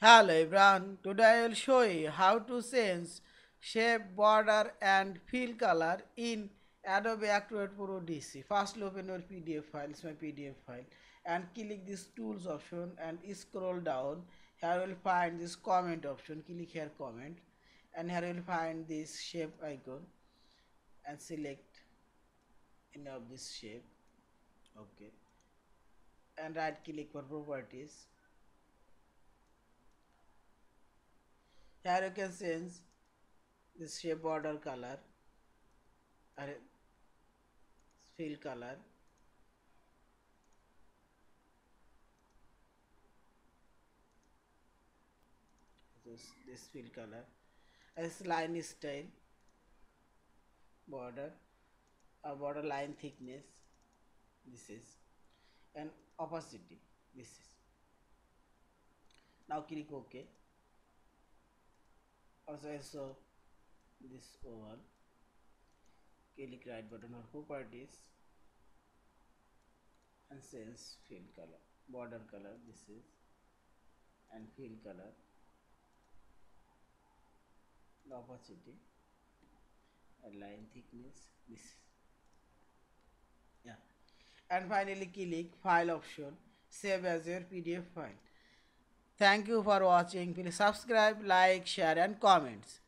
Hello everyone, today I will show you how to change shape, border and fill color in Adobe Acrobat Pro DC. First open your PDF file, it's my PDF file and click this tools option and scroll down. Here you will find this comment option, click here comment and here you will find this shape icon and select any of this shape. Okay. And right click for properties here you can change this shape border color or fill color this, this fill color as line style border or border line thickness this is and opacity this is now click ok also I saw this oval click right button or properties and sense fill color border color this is and fill color the opacity and line thickness this yeah. And finally click file option save as your pdf file Thank you for watching. Please subscribe, like, share and comments.